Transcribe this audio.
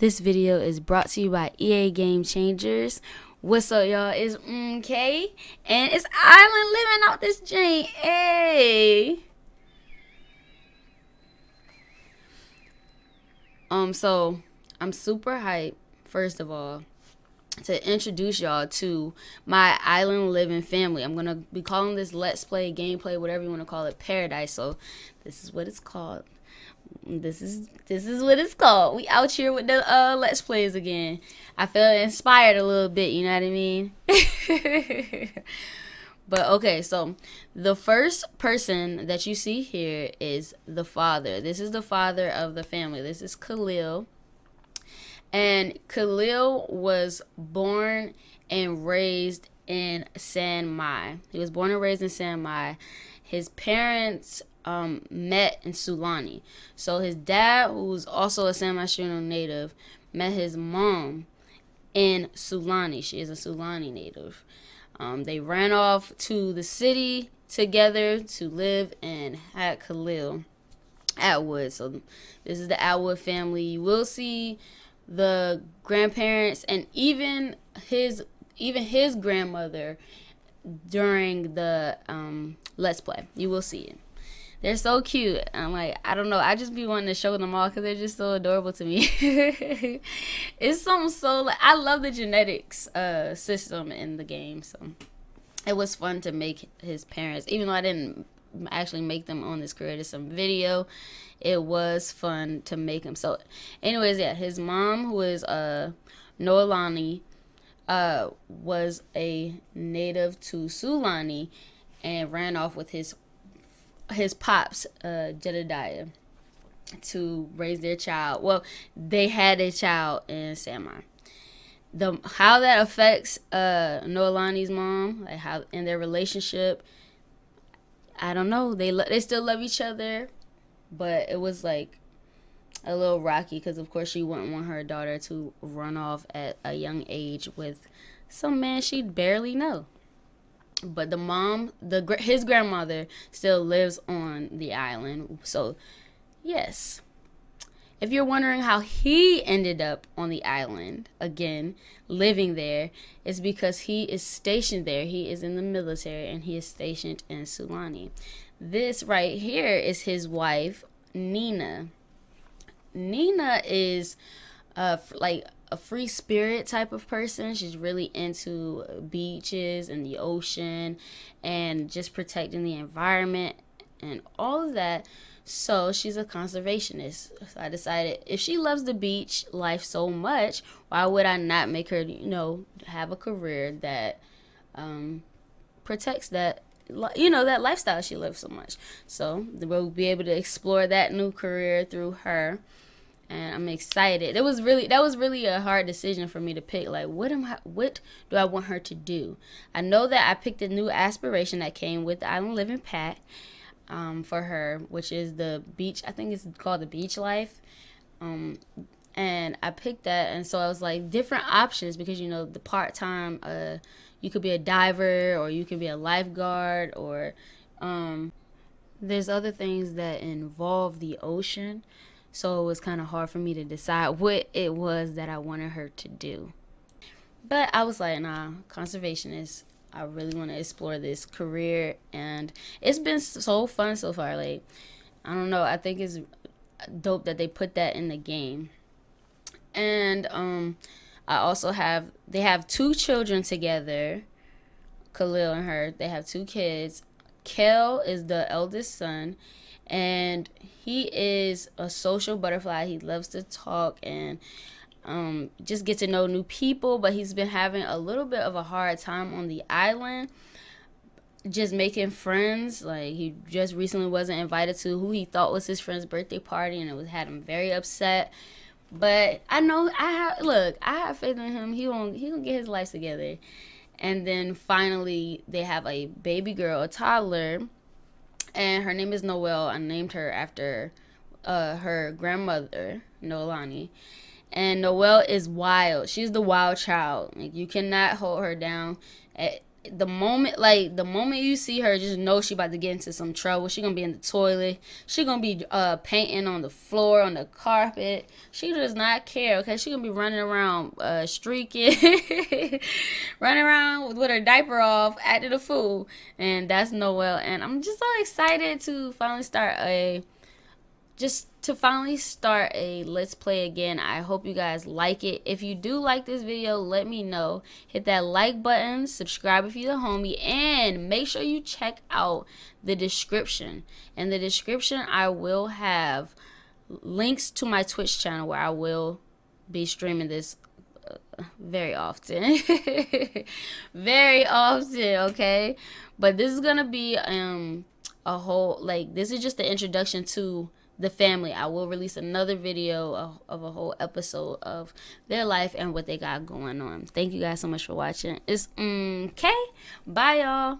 This video is brought to you by EA Game Changers. What's up, y'all? It's MK, and it's Island living out this joint. Hey. Um, so I'm super hyped. First of all, to introduce y'all to my island living family. I'm gonna be calling this Let's Play, gameplay, whatever you want to call it, Paradise. So this is what it's called this is this is what it's called. We out here with the uh let's plays again. I feel inspired a little bit, you know what I mean? but okay, so the first person that you see here is the father. This is the father of the family. This is Khalil. And Khalil was born and raised in San Mai. He was born and raised in San Mai. His parents um, met in Sulani. So his dad, who's also a San Myshuno native, met his mom in Sulani. She is a Sulani native. Um, they ran off to the city together to live and had Khalil Atwood. So this is the Atwood family. You will see the grandparents and even his even his grandmother during the um, let's play. You will see it. They're so cute. I'm like, I don't know. I just be wanting to show them all because they're just so adorable to me. it's something so like I love the genetics uh, system in the game. So it was fun to make his parents, even though I didn't actually make them on this Create a Sim video. It was fun to make them. So, anyways, yeah, his mom, who is uh Noelani, uh, was a native to Sulani and ran off with his his pops, uh, Jedediah, to raise their child. Well, they had a child in San Mai. The how that affects uh Noelani's mom, like how in their relationship, I don't know. They lo- they still love each other, but it was like a little rocky because of course she wouldn't want her daughter to run off at a young age with some man she'd barely know. But the mom the his grandmother still lives on the island. So yes if you're wondering how he ended up on the island again living there it's because he is stationed there he is in the military and he is stationed in sulani this right here is his wife nina nina is uh like a free spirit type of person. She's really into beaches and the ocean and just protecting the environment and all of that. So she's a conservationist. So I decided if she loves the beach life so much, why would I not make her, you know, have a career that um, protects that you know that lifestyle she loves so much so we'll be able to explore that new career through her and I'm excited. It was really that was really a hard decision for me to pick. Like, what am I? What do I want her to do? I know that I picked a new aspiration that came with the Island Living Pack um, for her, which is the beach. I think it's called the Beach Life. Um, and I picked that, and so I was like different options because you know the part time. Uh, you could be a diver, or you could be a lifeguard, or um, there's other things that involve the ocean. So it was kind of hard for me to decide what it was that I wanted her to do. But I was like, nah, conservationist. I really want to explore this career, and it's been so fun so far. Like, I don't know. I think it's dope that they put that in the game. And um, I also have they have two children together, Khalil and her. They have two kids. Kel is the eldest son, and he is a social butterfly. He loves to talk and um, just get to know new people, but he's been having a little bit of a hard time on the island just making friends. Like he just recently wasn't invited to who he thought was his friend's birthday party, and it was had him very upset. But I know I have look, I have faith in him. He won't he gonna get his life together. And then finally they have a baby girl, a toddler, and her name is Noelle. I named her after uh, her grandmother, Noelani. And Noelle is wild. She's the wild child. Like you cannot hold her down. At, the moment like the moment you see her just know she about to get into some trouble she gonna be in the toilet she gonna be uh painting on the floor on the carpet she does not care okay she gonna be running around uh streaking running around with, her diaper off acting a fool and that's Noelle and i'm just so excited to finally start a just to finally start a let's play again i hope you guys like it. If you do like this video let me know. Hit that like button subscribe if you're the homie and make sure you check out the description. In the description i will have links to my twitch channel where i will be streaming this uh, very often. Very often okay? But this is gonna be um a whole like this is just the introduction to the family. I will release another video of, of, a whole episode of their life and what they got going on. Thank you guys so much for watching. It's mm, okay. Bye, y'all.